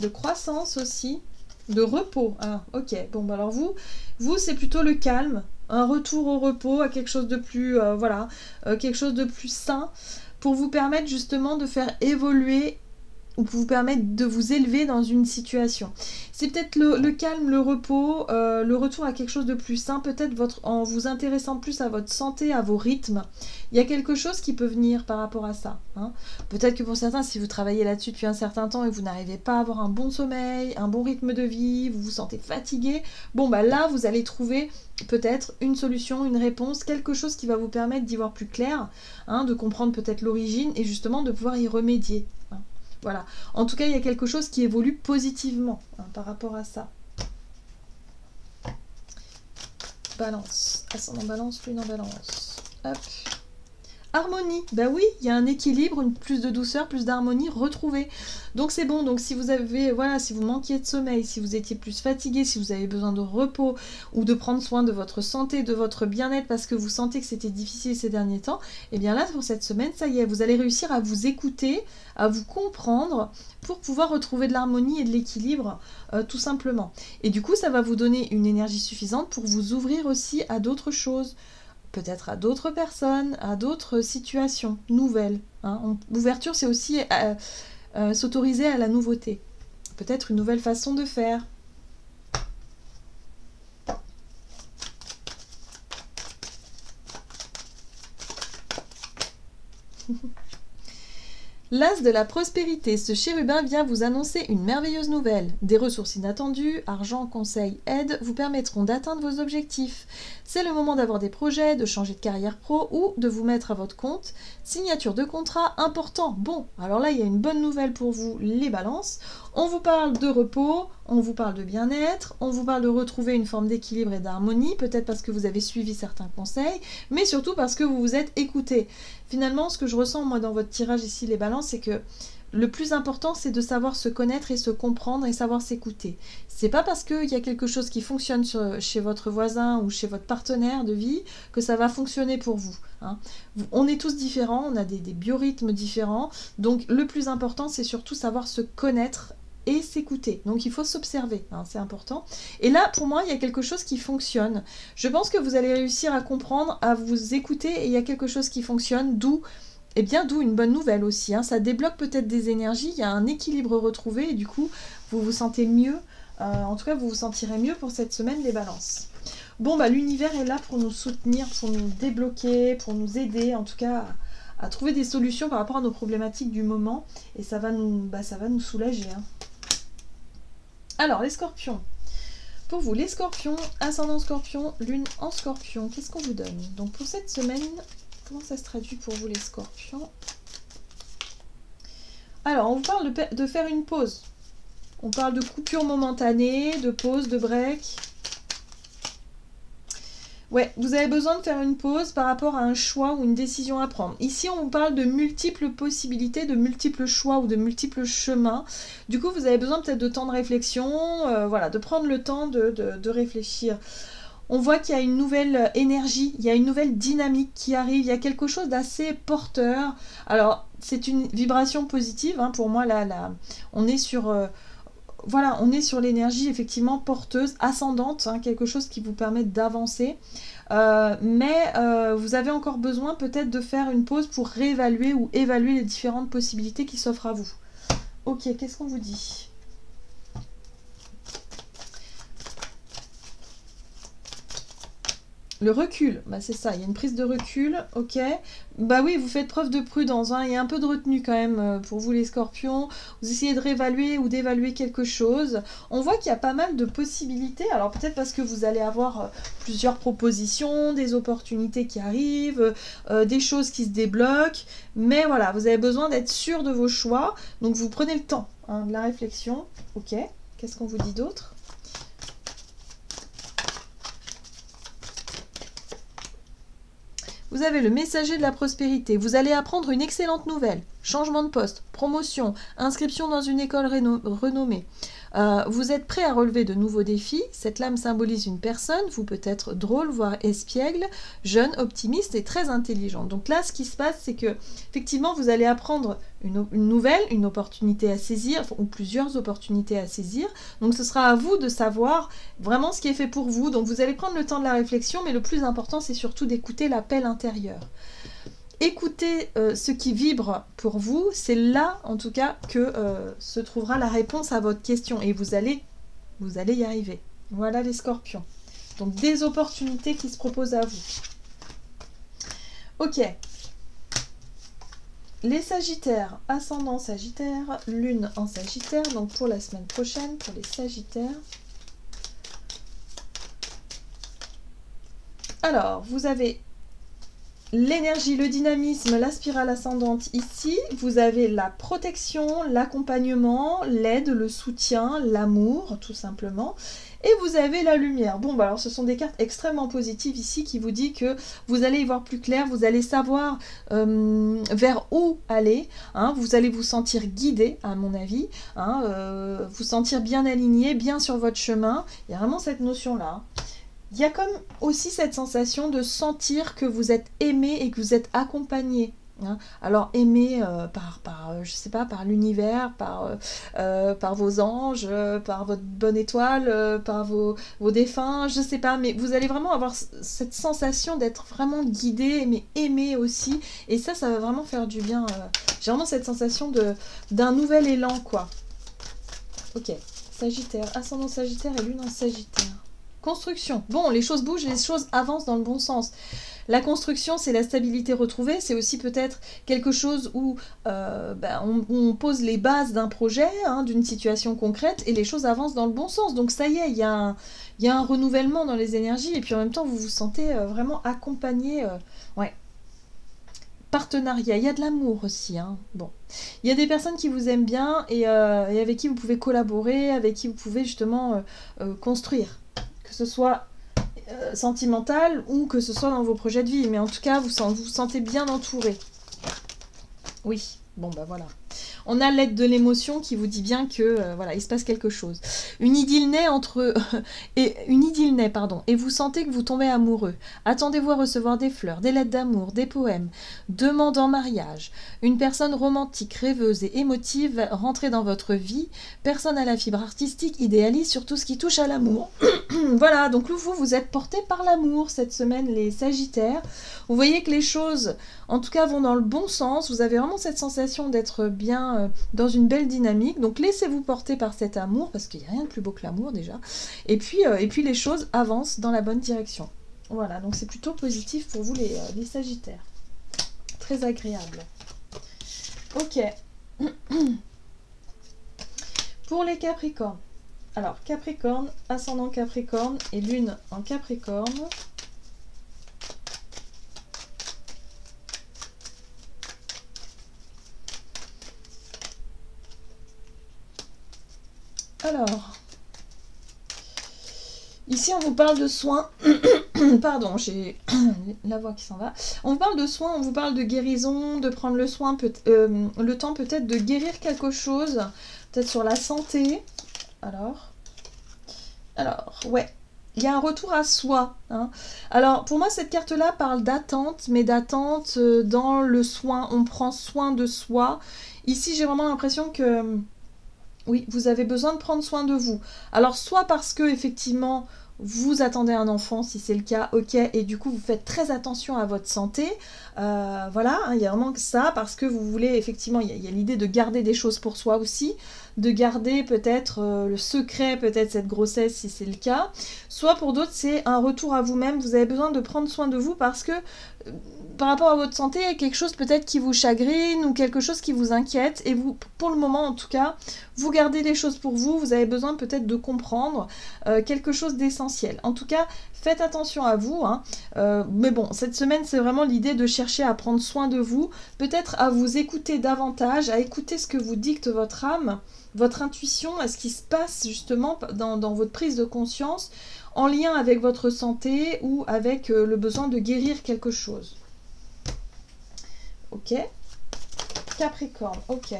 de croissance aussi, de repos. Ah, ok. Bon, bah alors vous, vous c'est plutôt le calme, un retour au repos, à quelque chose de plus, euh, voilà, euh, quelque chose de plus sain, pour vous permettre justement de faire évoluer ou vous permettre de vous élever dans une situation. C'est peut-être le, calme, le repos, euh, le retour à quelque chose de plus sain, peut-être en vous intéressant plus à votre santé, à vos rythmes. Il y a quelque chose qui peut venir par rapport à ça. Hein. Peut-être que pour certains, si vous travaillez là-dessus depuis un certain temps et vous n'arrivez pas à avoir un bon sommeil, un bon rythme de vie, vous vous sentez fatigué, bon bah là vous allez trouver peut-être une solution, une réponse, quelque chose qui va vous permettre d'y voir plus clair, hein, de comprendre peut-être l'origine et justement de pouvoir y remédier. Hein. Voilà. En tout cas, il y a quelque chose qui évolue positivement hein, par rapport à ça. Balance. Ascendant balance, lune en balance. Hop. Harmonie, bah oui, il y a un équilibre, une plus de douceur, plus d'harmonie retrouvée. Donc c'est bon, donc si vous avez, voilà, si vous manquiez de sommeil, si vous étiez plus fatigué, si vous avez besoin de repos ou de prendre soin de votre santé, de votre bien-être parce que vous sentez que c'était difficile ces derniers temps, et eh bien là pour cette semaine, ça y est, vous allez réussir à vous écouter, à vous comprendre pour pouvoir retrouver de l'harmonie et de l'équilibre euh, tout simplement. Et du coup, ça va vous donner une énergie suffisante pour vous ouvrir aussi à d'autres choses peut-être à d'autres personnes, à d'autres situations nouvelles. Hein. L'ouverture, c'est aussi euh, euh, s'autoriser à la nouveauté. Peut-être une nouvelle façon de faire. L'as de la prospérité, ce chérubin vient vous annoncer une merveilleuse nouvelle. Des ressources inattendues, argent, conseils, aide vous permettront d'atteindre vos objectifs. C'est le moment d'avoir des projets, de changer de carrière pro ou de vous mettre à votre compte. Signature de contrat important. Bon, alors là, il y a une bonne nouvelle pour vous, les balances. On vous parle de repos, on vous parle de bien-être, on vous parle de retrouver une forme d'équilibre et d'harmonie, peut-être parce que vous avez suivi certains conseils, mais surtout parce que vous vous êtes écouté. Finalement, ce que je ressens moi dans votre tirage ici, les balances, c'est que le plus important, c'est de savoir se connaître et se comprendre et savoir s'écouter. C'est pas parce qu'il y a quelque chose qui fonctionne chez votre voisin ou chez votre partenaire de vie que ça va fonctionner pour vous. Hein. On est tous différents, on a des, biorhythmes différents. Donc le plus important, c'est surtout savoir se connaître et s'écouter. Donc il faut s'observer, hein, c'est important. Et là, pour moi, il y a quelque chose qui fonctionne. Je pense que vous allez réussir à comprendre, à vous écouter et il y a quelque chose qui fonctionne, d'où eh bien, d'où une bonne nouvelle aussi. Hein. Ça débloque peut-être des énergies, il y a un équilibre retrouvé et du coup, vous vous sentez mieux. Euh, en tout cas, vous vous sentirez mieux pour cette semaine, les balances. Bon, bah, l'univers est là pour nous soutenir, pour nous débloquer, pour nous aider, en tout cas, à, trouver des solutions par rapport à nos problématiques du moment. Et ça va nous, bah, ça va nous soulager. Hein. Alors, les scorpions. Pour vous, les scorpions, ascendant scorpion, lune en scorpion, qu'est-ce qu'on vous donne? Donc, pour cette semaine, Comment ça se traduit pour vous les scorpions? Alors, on vous parle de, faire une pause. On parle de coupure momentanée, de pause, de break. Ouais, vous avez besoin de faire une pause par rapport à un choix ou une décision à prendre. Ici, on vous parle de multiples possibilités, de multiples choix ou de multiples chemins. Du coup, vous avez besoin peut-être de temps de réflexion, euh, voilà, de prendre le temps de, réfléchir on voit qu'il y a une nouvelle énergie, il y a une nouvelle dynamique qui arrive, il y a quelque chose d'assez porteur. Alors, c'est une vibration positive, hein, pour moi, là, là, on est sur... Euh, voilà, on est sur l'énergie effectivement porteuse, ascendante, hein, quelque chose qui vous permet d'avancer. Euh, mais euh, vous avez encore besoin peut-être de faire une pause pour réévaluer ou évaluer les différentes possibilités qui s'offrent à vous. Ok, qu'est-ce qu'on vous dit? Le recul, bah c'est ça, il y a une prise de recul, ok. Bah oui, vous faites preuve de prudence, hein. il y a un peu de retenue quand même euh, pour vous les scorpions. Vous essayez de réévaluer ou d'évaluer quelque chose. On voit qu'il y a pas mal de possibilités, alors peut-être parce que vous allez avoir euh, plusieurs propositions, des opportunités qui arrivent, euh, des choses qui se débloquent, mais voilà, vous avez besoin d'être sûr de vos choix, donc vous prenez le temps hein, de la réflexion. Ok, qu'est-ce qu'on vous dit d'autre? Vous avez le messager de la prospérité. Vous allez apprendre une excellente nouvelle. Changement de poste, promotion, inscription dans une école renommée. Euh, vous êtes prêt à relever de nouveaux défis. Cette lame symbolise une personne. Vous peut être drôle, voire espiègle, jeune, optimiste et très intelligent. Donc là, ce qui se passe, c'est que effectivement, vous allez apprendre une, nouvelle, une opportunité à saisir, ou plusieurs opportunités à saisir. Donc ce sera à vous de savoir vraiment ce qui est fait pour vous. Donc vous allez prendre le temps de la réflexion, mais le plus important, c'est surtout d'écouter l'appel intérieur. Écoutez euh, ce qui vibre pour vous, c'est là en tout cas que euh, se trouvera la réponse à votre question et vous allez, vous allez y arriver. Voilà les scorpions. Donc des opportunités qui se proposent à vous. Ok, les Sagittaires, ascendant Sagittaire, Lune en Sagittaire, donc pour la semaine prochaine, pour les Sagittaires. Alors, vous avez l'énergie, le dynamisme, la spirale ascendante ici. Vous avez la protection, l'accompagnement, l'aide, le soutien, l'amour, tout simplement. Et vous avez la lumière. Bon, bah alors ce sont des cartes extrêmement positives ici qui vous dit que vous allez y voir plus clair, vous allez savoir euh, vers où aller. Hein. vous allez vous sentir guidé, à mon avis. Hein, euh, vous sentir bien aligné, bien sur votre chemin. Il y a vraiment cette notion-là. Il y a comme aussi cette sensation de sentir que vous êtes aimé et que vous êtes accompagné. Hein. Alors aimé euh, par, par euh, je sais pas, par l'univers, par, euh, par vos anges, par votre bonne étoile, par vos, vos défunts, je sais pas, mais vous allez vraiment avoir cette sensation d'être vraiment guidé, mais aimé aussi, et ça, ça va vraiment faire du bien. J'ai vraiment cette sensation d'un nouvel élan, quoi. Ok, Sagittaire, ascendant Sagittaire et lune en Sagittaire. Construction. Bon, les choses bougent, les choses avancent dans le bon sens. La construction, c'est la stabilité retrouvée, c'est aussi peut-être quelque chose où euh, ben, on, pose les bases d'un projet, hein, d'une situation concrète, et les choses avancent dans le bon sens. Donc ça y est, il y, a un, renouvellement dans les énergies, et puis en même temps, vous vous sentez euh, vraiment accompagné. Euh, ouais. Partenariat, il y a de l'amour aussi. Hein. Bon. Il y a des personnes qui vous aiment bien et, et, avec qui vous pouvez collaborer, avec qui vous pouvez justement construire. Que ce soit euh, sentimental ou que ce soit dans vos projets de vie. Mais en tout cas, vous vous, sentez bien entouré. Oui, bon bah voilà on a l'aide de l'émotion qui vous dit bien que euh, voilà, il se passe quelque chose. Une idylle naît entre et une idylle naît pardon et vous sentez que vous tombez amoureux. Attendez-vous à recevoir des fleurs, des lettres d'amour, des poèmes, demande en mariage. Une personne romantique, rêveuse et émotive rentrée dans votre vie, personne à la fibre artistique, idéaliste sur tout ce qui touche à l'amour. voilà, donc vous vous êtes porté par l'amour cette semaine les Sagittaires. Vous voyez que les choses en tout cas vont dans le bon sens, vous avez vraiment cette sensation d'être bien euh, dans une belle dynamique. Donc laissez-vous porter par cet amour, parce qu'il n'y a rien de plus beau que l'amour déjà. Et puis, euh, et puis les choses avancent dans la bonne direction. Voilà, donc c'est plutôt positif pour vous les, euh, les Sagittaires. Très agréable. Ok. pour les Capricornes. Alors, Capricorne, ascendant Capricorne et Lune en Capricorne. Alors, ici on vous parle de soins. Pardon, j'ai la voix qui s'en va. On vous parle de soins, on vous parle de guérison, de prendre le soin, euh, le temps peut-être de guérir quelque chose, peut-être sur la santé. Alors, alors, ouais, il y a un retour à soi. Hein. Alors, pour moi, cette carte-là parle d'attente, mais d'attente euh, dans le soin. On prend soin de soi. Ici, j'ai vraiment l'impression que oui, vous avez besoin de prendre soin de vous. Alors, soit parce que, effectivement, vous attendez un enfant, si c'est le cas, ok, et du coup, vous faites très attention à votre santé. Euh, voilà, hein, il y a vraiment que ça, parce que vous voulez, effectivement, il y a, l'idée de garder des choses pour soi aussi, de garder peut-être euh, le secret, peut-être cette grossesse, si c'est le cas. Soit pour d'autres, c'est un retour à vous-même. Vous avez besoin de prendre soin de vous parce que euh, par rapport à votre santé, il y a quelque chose peut-être qui vous chagrine ou quelque chose qui vous inquiète. Et vous, pour le moment en tout cas, vous gardez les choses pour vous. Vous avez besoin peut-être de comprendre quelque chose d'essentiel. En tout cas, faites attention à vous. Hein. Euh, mais bon, cette semaine, c'est vraiment l'idée de chercher à prendre soin de vous. Peut-être à vous écouter davantage, à écouter ce que vous dicte votre âme votre intuition, à ce qui se passe justement dans, votre prise de conscience en lien avec votre santé ou avec euh, le besoin de guérir quelque chose. Ok? Capricorne, ok.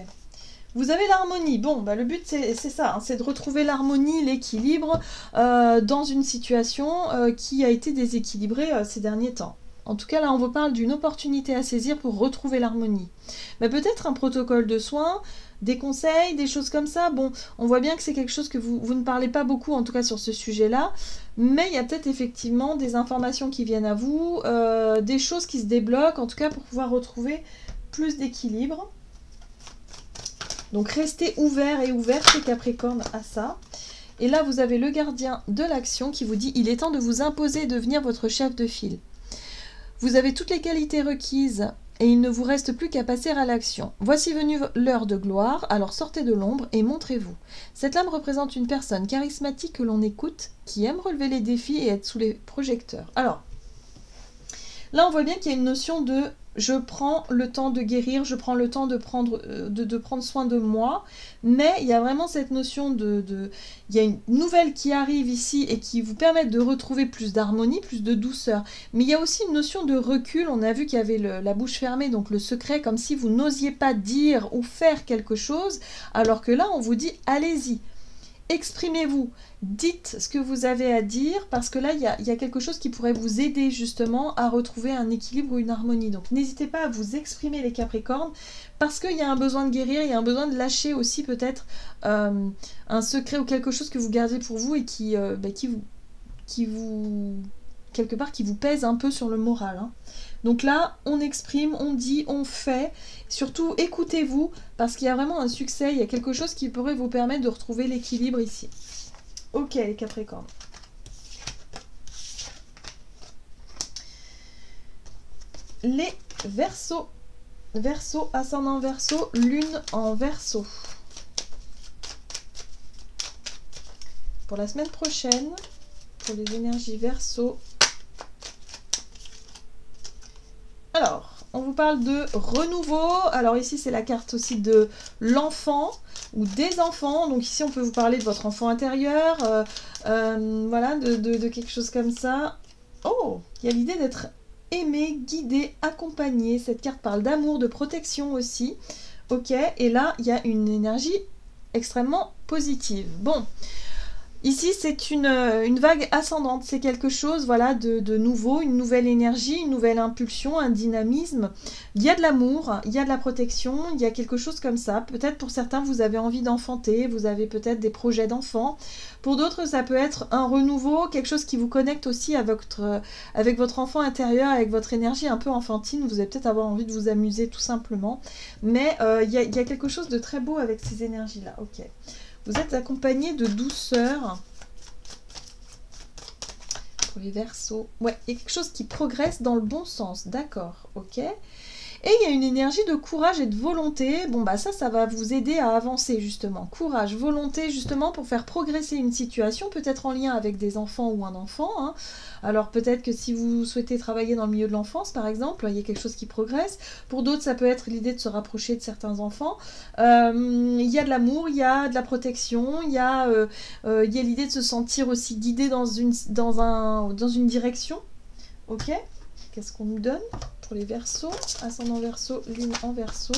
Vous avez l'harmonie. Bon, bah, le but c'est ça, hein, c'est de retrouver l'harmonie, l'équilibre euh, dans une situation euh, qui a été déséquilibrée ces derniers temps. En tout cas, là, on vous parle d'une opportunité à saisir pour retrouver l'harmonie. Mais peut-être un protocole de soins, des conseils, des choses comme ça. Bon, on voit bien que c'est quelque chose que vous, ne parlez pas beaucoup, en tout cas sur ce sujet-là. Mais il y a peut-être effectivement des informations qui viennent à vous, euh, des choses qui se débloquent, en tout cas pour pouvoir retrouver plus d'équilibre. Donc restez ouvert et ouvert chez Capricorne à ça. Et là, vous avez le gardien de l'action qui vous dit il est temps de vous imposer et devenir votre chef de file. Vous avez toutes les qualités requises et il ne vous reste plus qu'à passer à l'action. Voici venue l'heure de gloire, alors sortez de l'ombre et montrez-vous. Cette lame représente une personne charismatique que l'on écoute, qui aime relever les défis et être sous les projecteurs. Alors, là on voit bien qu'il y a une notion de je prends le temps de guérir, je prends le temps de prendre, euh, de, prendre soin de moi, mais il y a vraiment cette notion de, de, Il y a une nouvelle qui arrive ici et qui vous permet de retrouver plus d'harmonie, plus de douceur. Mais il y a aussi une notion de recul, on a vu qu'il y avait la bouche fermée, donc le secret, comme si vous n'osiez pas dire ou faire quelque chose, alors que là on vous dit allez-y exprimez-vous, dites ce que vous avez à dire, parce que là, il y a, quelque chose qui pourrait vous aider justement à retrouver un équilibre ou une harmonie. Donc n'hésitez pas à vous exprimer les Capricornes, parce qu'il y a un besoin de guérir, il y a un besoin de lâcher aussi peut-être euh, un secret ou quelque chose que vous gardez pour vous et qui, euh, bah, qui, vous, qui vous, quelque part, qui vous pèse un peu sur le moral. Hein. Donc là, on exprime, on dit, on fait. Surtout, écoutez-vous, parce qu'il y a vraiment un succès, il y a quelque chose qui pourrait vous permettre de retrouver l'équilibre ici. Ok, les Capricornes. Les Verseaux. Verseau, ascendant Verseau, lune en Verseau. Pour la semaine prochaine, pour les énergies Verseau, Alors, on vous parle de renouveau. Alors ici, c'est la carte aussi de l'enfant ou des enfants. Donc ici, on peut vous parler de votre enfant intérieur. Euh, euh, voilà, de, quelque chose comme ça. Oh, il y a l'idée d'être aimé, guidé, accompagné. Cette carte parle d'amour, de protection aussi. Ok, et là, il y a une énergie extrêmement positive. Bon, Ici, c'est une, euh, une, vague ascendante, c'est quelque chose voilà, de, nouveau, une nouvelle énergie, une nouvelle impulsion, un dynamisme. Il y a de l'amour, il y a de la protection, il y a quelque chose comme ça. Peut-être pour certains, vous avez envie d'enfanter, vous avez peut-être des projets d'enfants. Pour d'autres, ça peut être un renouveau, quelque chose qui vous connecte aussi avec votre, avec votre enfant intérieur, avec votre énergie un peu enfantine. Vous allez peut-être avoir envie de vous amuser tout simplement. Mais euh, il y a quelque chose de très beau avec ces énergies-là. Ok. Vous êtes accompagné de douceur. Pour les versos. Ouais, il y a quelque chose qui progresse dans le bon sens. D'accord, ok. Et il y a une énergie de courage et de volonté. Bon, bah ça, ça va vous aider à avancer justement. Courage, volonté justement pour faire progresser une situation, peut-être en lien avec des enfants ou un enfant. Hein. Alors peut-être que si vous souhaitez travailler dans le milieu de l'enfance, par exemple, il y a quelque chose qui progresse. Pour d'autres, ça peut être l'idée de se rapprocher de certains enfants. Euh, il y a de l'amour, il y a de la protection, il y a, euh, euh, a l'idée de se sentir aussi guidé dans une, dans un, dans une direction. Ok? Qu'est-ce qu'on nous donne pour les versos? Ascendant verso, lune en verso.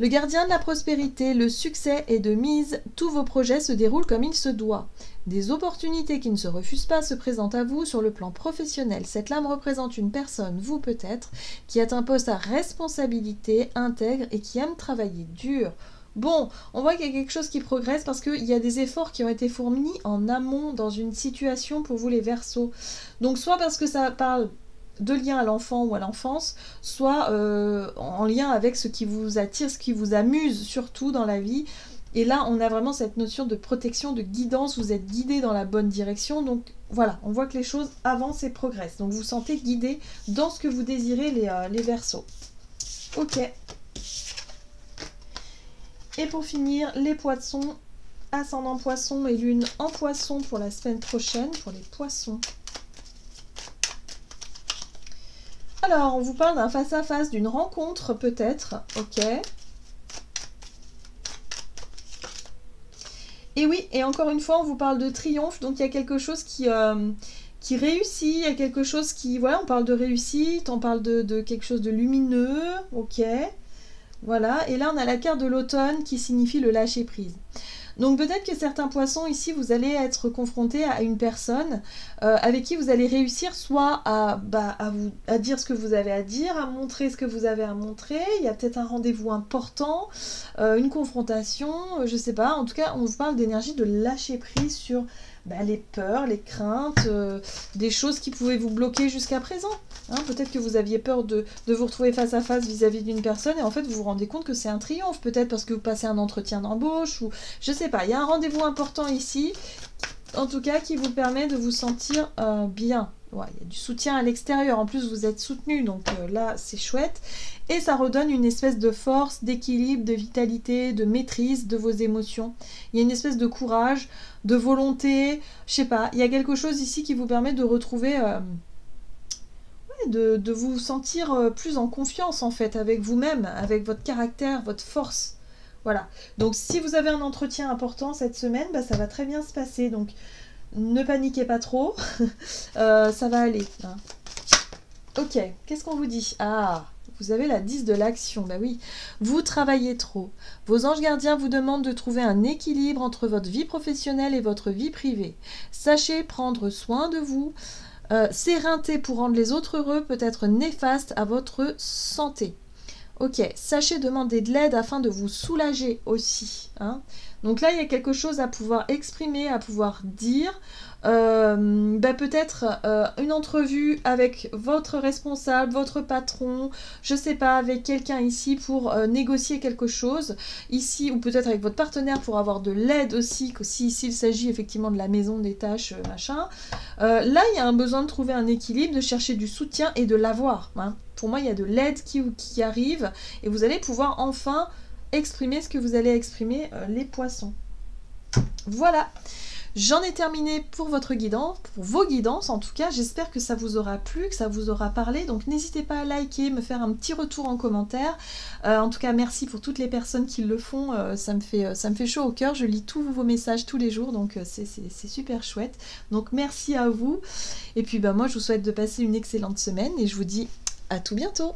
Le gardien de la prospérité, le succès est de mise, tous vos projets se déroulent comme il se doit. Des opportunités qui ne se refusent pas se présentent à vous sur le plan professionnel. Cette lame représente une personne, vous peut-être, qui a un poste à responsabilité, intègre et qui aime travailler dur. Bon, on voit qu'il y a quelque chose qui progresse parce qu'il y a des efforts qui ont été fournis en amont dans une situation pour vous les versos. Donc soit parce que ça parle de lien à l'enfant ou à l'enfance, soit euh, en lien avec ce qui vous attire, ce qui vous amuse surtout dans la vie. Et là, on a vraiment cette notion de protection, de guidance, vous êtes guidé dans la bonne direction. Donc voilà, on voit que les choses avancent et progressent. Donc vous vous sentez guidé dans ce que vous désirez les, euh, les versos. Ok, et pour finir, les poissons, ascendant poisson et lune en poisson pour la semaine prochaine, pour les poissons. Alors, on vous parle d'un face-à-face, d'une rencontre peut-être, ok. Et oui, et encore une fois, on vous parle de triomphe, donc il y a quelque chose qui, euh, qui réussit, il y a quelque chose qui... Voilà, on parle de réussite, on parle de, de quelque chose de lumineux, ok. Voilà, et là on a la carte de l'automne qui signifie le lâcher-prise. Donc peut-être que certains poissons ici, vous allez être confrontés à une personne euh, avec qui vous allez réussir soit à, bah, à, dire ce que vous avez à dire, à montrer ce que vous avez à montrer. Il y a peut-être un rendez-vous important, euh, une confrontation, euh, je sais pas. En tout cas, on vous parle d'énergie de lâcher prise sur bah, les peurs, les craintes, des choses qui pouvaient vous bloquer jusqu'à présent. Hein. Peut-être que vous aviez peur de, vous retrouver face à face vis-à-vis d'une personne et en fait vous vous rendez compte que c'est un triomphe. Peut-être parce que vous passez un entretien d'embauche ou je sais pas. Il y a un rendez-vous important ici, en tout cas qui vous permet de vous sentir euh, bien. il y a du soutien à l'extérieur. En plus, vous êtes soutenu, donc euh, là, c'est chouette. Et ça redonne une espèce de force, d'équilibre, de vitalité, de maîtrise de vos émotions. Il y a une espèce de courage, de volonté. Je sais pas. Il y a quelque chose ici qui vous permet de retrouver. Euh, de, vous sentir euh, plus en confiance en fait avec vous-même, avec votre caractère, votre force. Voilà. Donc si vous avez un entretien important cette semaine, bah, ça va très bien se passer. Donc ne paniquez pas trop, euh, ça va aller. Hein. Ok, qu'est-ce qu'on vous dit? Ah, vous avez la 10 de l'action. Bah oui, vous travaillez trop. Vos anges gardiens vous demandent de trouver un équilibre entre votre vie professionnelle et votre vie privée. Sachez prendre soin de vous. Euh, pour rendre les autres heureux peut être néfaste à votre santé. Ok, sachez demander de l'aide afin de vous soulager aussi. Hein. Donc là, il y a quelque chose à pouvoir exprimer, à pouvoir dire. Euh, bah, peut-être euh, une entrevue avec votre responsable, votre patron, je sais pas, avec quelqu'un ici pour euh, négocier quelque chose, ici, ou peut-être avec votre partenaire pour avoir de l'aide aussi, si s'il s'agit effectivement de la maison, des tâches, machin. là, il y a un besoin de trouver un équilibre, de chercher du soutien et de l'avoir. Hein. Pour moi, il y a de l'aide qui, qui arrive et vous allez pouvoir enfin exprimer ce que vous allez exprimer les poissons. Voilà. J'en ai terminé pour votre guidance, pour vos guidances en tout cas. J'espère que ça vous aura plu, que ça vous aura parlé. Donc n'hésitez pas à liker, me faire un petit retour en commentaire. Euh, en tout cas, merci pour toutes les personnes qui le font. Euh, ça, me fait, euh, ça me fait chaud au cœur. Je lis tous vos messages tous les jours, donc c'est super chouette. Donc merci à vous. Et puis bah, moi, je vous souhaite de passer une excellente semaine et je vous dis à tout bientôt.